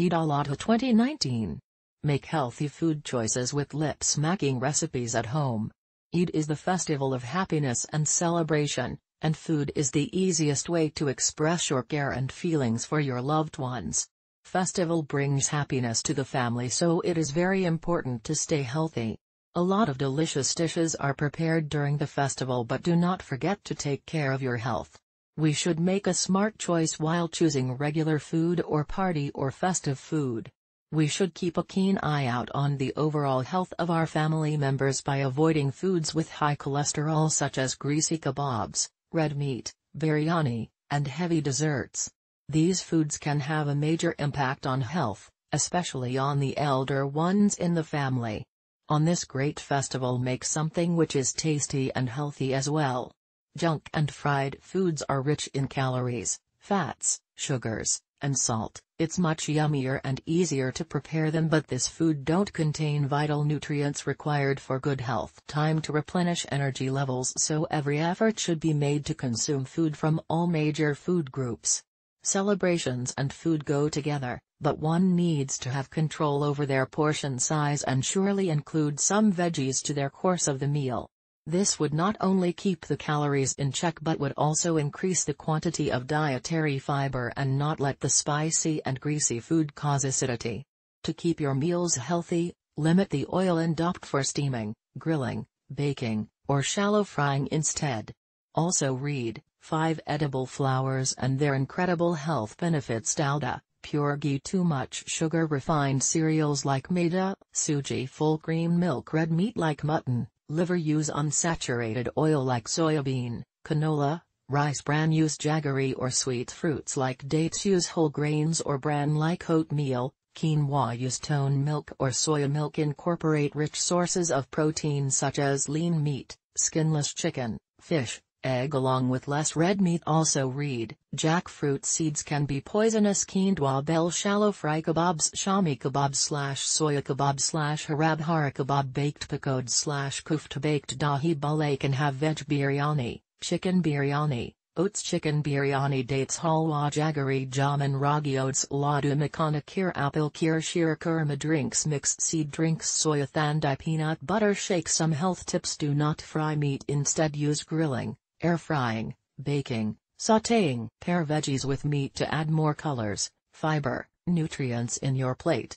Eid al-Adha 2019. Make healthy food choices with lip smacking recipes at home. Eid is the festival of happiness and celebration, and food is the easiest way to express your care and feelings for your loved ones. Festival brings happiness to the family so it is very important to stay healthy. A lot of delicious dishes are prepared during the festival but do not forget to take care of your health. We should make a smart choice while choosing regular food or party or festive food. We should keep a keen eye out on the overall health of our family members by avoiding foods with high cholesterol such as greasy kebabs, red meat, biryani, and heavy desserts. These foods can have a major impact on health, especially on the elder ones in the family. On this great festival make something which is tasty and healthy as well. Junk and fried foods are rich in calories, fats, sugars, and salt, it's much yummier and easier to prepare them but this food don't contain vital nutrients required for good health. Time to replenish energy levels so every effort should be made to consume food from all major food groups. Celebrations and food go together, but one needs to have control over their portion size and surely include some veggies to their course of the meal. This would not only keep the calories in check but would also increase the quantity of dietary fiber and not let the spicy and greasy food cause acidity. To keep your meals healthy, limit the oil and opt for steaming, grilling, baking, or shallow frying instead. Also read, 5 edible flowers and their incredible health benefits Dalda, pure ghee too much sugar refined cereals like maida, suji full cream milk red meat like mutton, Liver use unsaturated oil like soybean, canola, rice bran use jaggery or sweet fruits like dates use whole grains or bran like oatmeal, quinoa use tone milk or soya milk incorporate rich sources of protein such as lean meat, skinless chicken, fish, egg along with less red meat. Also read, jackfruit seeds can be poisonous. Quinoa bell shallow fry kebabs shami kebab slash soya kebab slash hara bhara kebab baked pakod slash kufta baked dahi balay can have veg biryani, chicken biryani, oats chicken biryani dates halwa jaggery jamun ragi oats ladu makhana kheer apple kheer sheer kurma drinks mixed seed drinks soya thandai peanut butter shake. Some health tips do not fry meat instead use grilling air frying, baking, sautéing. Pair veggies with meat to add more colors, fiber, nutrients in your plate.